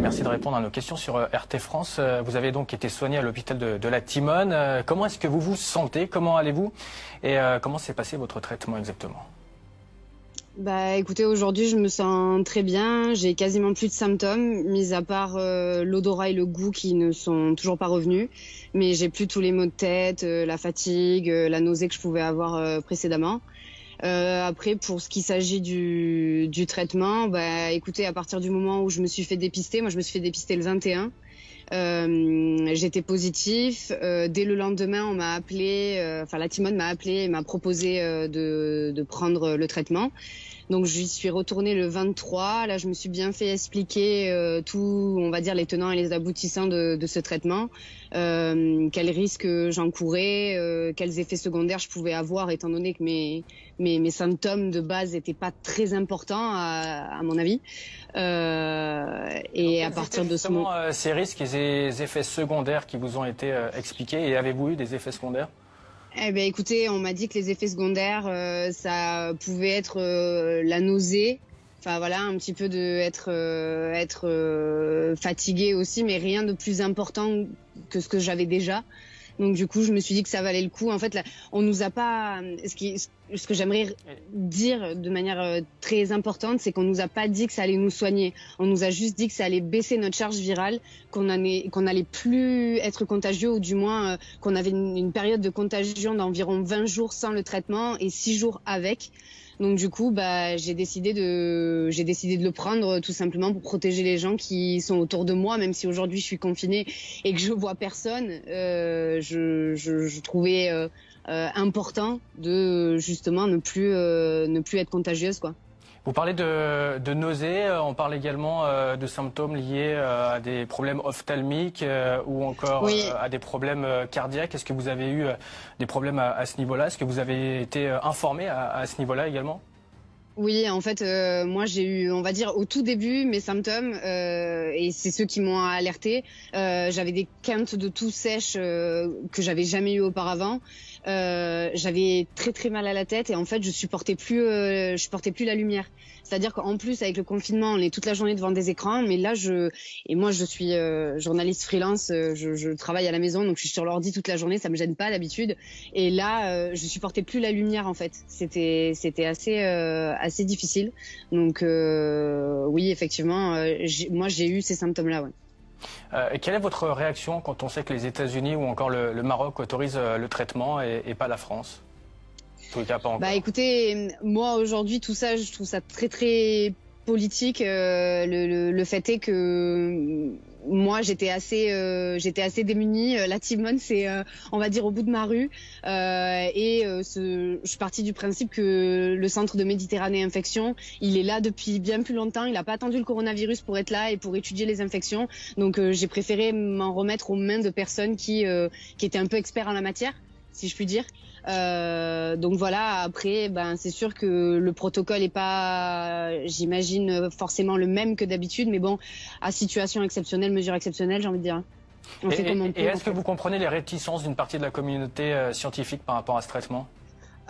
merci de répondre à nos questions sur euh, RT France. Euh, vous avez donc été soigné à l'hôpital de, la Timone. Euh, comment est-ce que vous vous sentez? Comment allez-vous? Et comment s'est passé votre traitement exactement? Bah écoutez, aujourd'hui je me sens très bien, j'ai quasiment plus de symptômes, mis à part l'odorat et le goût qui ne sont toujours pas revenus, mais j'ai plus tous les maux de tête, la fatigue, la nausée que je pouvais avoir précédemment. Euh, après, pour ce qui s'agit du, du, traitement, bah, écoutez, à partir du moment où je me suis fait dépister, moi je me suis fait dépister le 21. Euh, j'étais positif. Euh, dès le lendemain, on m'a appelé, euh, enfin la Timone m'a appelé et m'a proposé euh, de, de, prendre le traitement. Donc j'y suis retournée le 23. Là, je me suis bien fait expliquer euh, tout, on va dire, les tenants et les aboutissants de, de ce traitement, euh, quels risques j'encourais, euh, quels effets secondaires je pouvais avoir, étant donné que mes, mes, mes symptômes de base n'étaient pas très importants, à, à mon avis. Euh, et à partir de ce moment... Euh, ces risques et ces effets secondaires qui vous ont été expliqués, et avez-vous eu des effets secondaires? Eh ben, écoutez, on m'a dit que les effets secondaires, euh, ça pouvait être euh, la nausée, enfin voilà, un petit peu de être euh, être fatigué aussi, mais rien de plus important que ce que j'avais déjà. Donc du coup, je me suis dit que ça valait le coup. En fait, là, on nous a pas. Ce, qui, ce que j'aimerais dire de manière euh, très importante, c'est qu'on nous a pas dit que ça allait nous soigner. On nous a juste dit que ça allait baisser notre charge virale, qu'on allait, qu'on allait plus être contagieux, ou du moins euh, qu'on avait une, période de contagion d'environ 20 jours sans le traitement et 6 jours avec. Donc du coup, bah, j'ai décidé de, le prendre tout simplement pour protéger les gens qui sont autour de moi, même si aujourd'hui je suis confinée et que je vois personne. Euh, je, trouvais important de justement ne plus, euh, ne plus être contagieuse, quoi. Vous parlez de, de nausées, euh, on parle également euh, de symptômes liés euh, à des problèmes ophtalmiques ou encore à des problèmes cardiaques. Est-ce que vous avez eu des problèmes à, ce niveau-là? Est-ce que vous avez été informé à, à ce niveau-là également? Oui, en fait, moi j'ai eu, on va dire, au tout début mes symptômes, euh, et c'est ceux qui m'ont alerté. Euh, j'avais des quintes de toux sèches que j'avais jamais eu auparavant. Euh, j'avais très très mal à la tête et en fait je supportais plus euh, je supportais plus la lumière. C'est-à-dire qu'en plus avec le confinement on est toute la journée devant des écrans mais là je et moi je suis euh, journaliste freelance je, je, travaille à la maison donc je suis sur l'ordi toute la journée ça me gêne pas d'habitude et là je supportais plus la lumière en fait c'était c'était assez assez difficile donc oui effectivement moi j'ai eu ces symptômes là ouais. Euh, quelle est votre réaction quand on sait que les États-Unis ou encore le, Maroc autorisent euh, le traitement et, pas la France? Bah écoutez, moi aujourd'hui tout ça, je trouve ça très très politique. Euh, le, fait est que moi j'étais assez euh, j'étais assez démunie. La Timone c'est on va dire au bout de ma rue. Et ce, je suis partie du principe que le centre de Méditerranée infection il est là depuis bien plus longtemps. Il n'a pas attendu le coronavirus pour être là et pour étudier les infections. Donc j'ai préféré m'en remettre aux mains de personnes qui qui étaient un peu experts en la matière si je puis dire. Euh, donc voilà, après, ben, c'est sûr que le protocole n'est pas, j'imagine, forcément le même que d'habitude, mais bon, à situation exceptionnelle, mesure exceptionnelle, j'ai envie de dire. On et, et est-ce que vous comprenez les réticences d'une partie de la communauté euh, scientifique par rapport à ce traitement?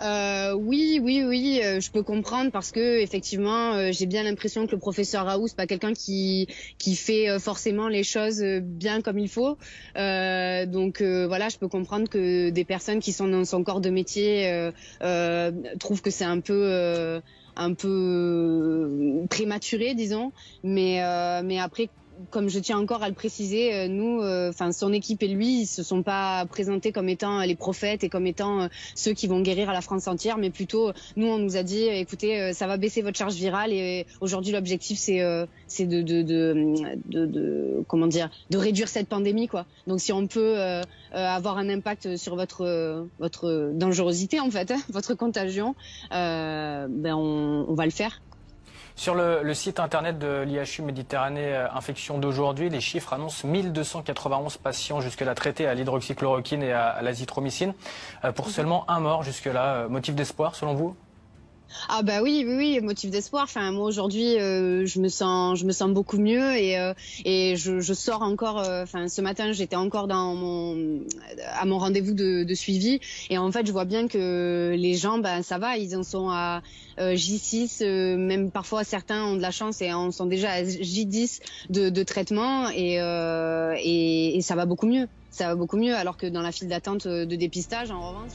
Euh, oui, oui, oui, euh, je peux comprendre parce que effectivement, euh, j'ai bien l'impression que le professeur Raoult c'est pas quelqu'un qui qui fait euh, forcément les choses bien comme il faut. donc voilà, je peux comprendre que des personnes qui sont dans son corps de métier trouvent que c'est un peu un peu prématuré, disons. Mais mais après comme je tiens encore à le préciser, euh, nous, euh, enfin son équipe et lui, ils se sont pas présentés comme étant les prophètes et comme étant euh, ceux qui vont guérir à la France entière, mais plutôt nous, on nous a dit, écoutez, ça va baisser votre charge virale et aujourd'hui l'objectif c'est c'est de de, de comment dire, de réduire cette pandémie quoi. Donc si on peut avoir un impact sur votre votre dangerosité en fait, votre contagion, ben on va le faire. Sur le, site internet de l'IHU Méditerranée euh, Infection d'aujourd'hui, les chiffres annoncent 1291 patients jusque-là traités à l'hydroxychloroquine et à, l'azithromycine, euh, pour seulement un mort jusque-là. Euh, motif d'espoir selon vous? Ah bah oui, oui, oui, motif d'espoir. Enfin, moi aujourd'hui, euh, je me sens, je me sens beaucoup mieux et euh, et je, je, sors encore. Euh, enfin, ce matin, j'étais encore mon à mon rendez-vous de, suivi et en fait, je vois bien que les gens, ben ça va, ils en sont à J6, même parfois certains ont de la chance et en sont déjà à J10 de, de traitement et, et et ça va beaucoup mieux. Ça va beaucoup mieux alors que dans la file d'attente de dépistage, en revanche.